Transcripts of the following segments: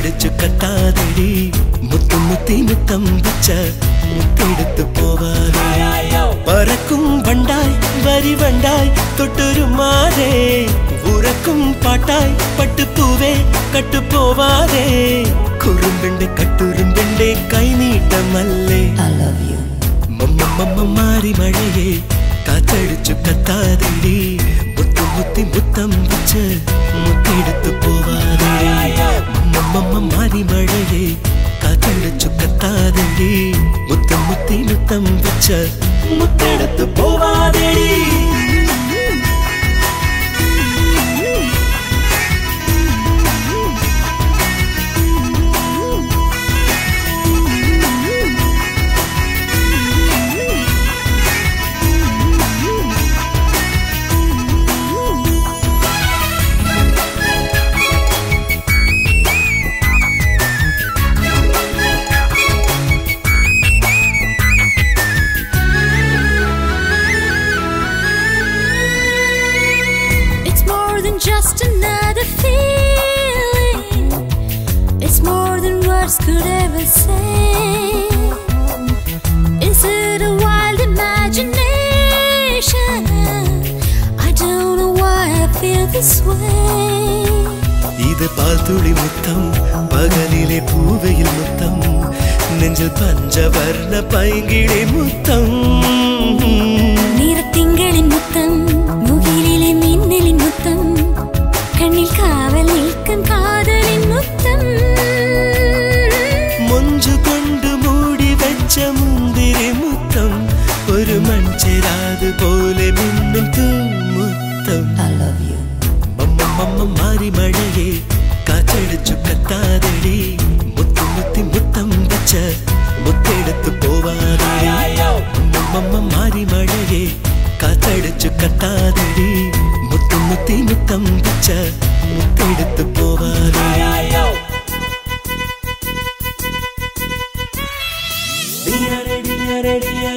കാറ്റടിച്ചു കത്താതെടി മുത്തും മുത്തി മുത്തം വച്ച മുത്തെടുത്തു പോവാതെ. പറക്കും വണ്ടായി വരി വണ്ടായി തൊട്ടൊരു മാറേ ഉറക്കും പാട്ടായി പട്ടുപൂവേ കട്ടുപോവാതെ. കുറുമ്പിണ്ട് കട്ടുരുമ്പിണ്ട് കൈനീട്ടമല്ലേ. മാറി മഴയെ കാച്ചടിച്ചു കത്താതെടി മുത്തു മുത്തി മുത്തം വെച്ച് தம்பிச்ச முத்தெடுத்து போவாதேடி. else could ever say. Is it a wild imagination? I don't know why I feel this way. இது பால்துளி முத்தம் பகலிலே பூவையில் முத்தம் நெஞ்சில் பஞ்சவர்ண பைங்கிழி முத்தம் ഒരു മൺചെരാത് പോലെ മിന്നും തൂമുത്തം I love you. മമ്മ മമ്മ മാറി മഴയെ കാറ്റടിച്ചു കത്താതെടി മുത്തു മുത്തി മുത്തം വെച്ച മുത്തെടുത്തു പോവാതെ മമ്മ മാറി മഴയെ കാറ്റടിച്ചു കത്താതെടി മുത്തു മുത്തി മുത്തം വെച്ച മുത്തെടുത്തു പോവാതെ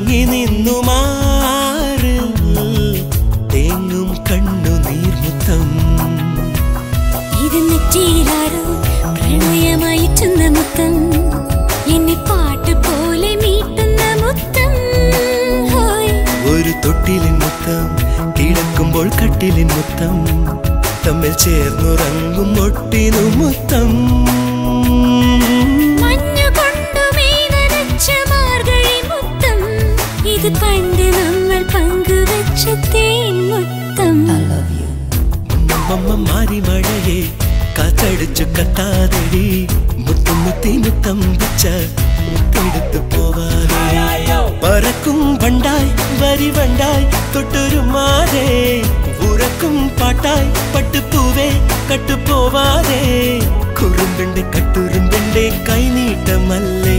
മാനായി നിന്നു മാറ്. തേങ്ങും കണ്ണു നീർമുത്തം. ഇത് നെറ്റിയിലാരോ പ്രണയമായിട്ടുന്ന മുത്തം. എന്നെ പാട്ട് പോലെ മീട്ടുന്ന മുത്തം. ഒരു തൊട്ടിലിൻ മുത്തം കിടക്കുമ്പോൾ കട്ടിലിൻ മുത്തം. തമ്മിൽ ചേർന്നുറങ്ങും ഒട്ടിനു മുത്തം. മമ്മ മാറി മഴയെ കാത്തടിച്ചു കത്താതെടി. മുത്തും മുത്തി മുത്തം വെച്ച മുത്തെടുത്തു പോവാതെ പറക്കും വണ്ടായി വരി വണ്ടായി തൊട്ടൊരു മാറേ ഉറക്കും പാട്ടായി പട്ടുപൂവേ കട്ടുപോവാതെ കുറുമ്പെണ്ട് കട്ടുറുമ്പെണ്ട് കൈനീട്ടമല്ലേ.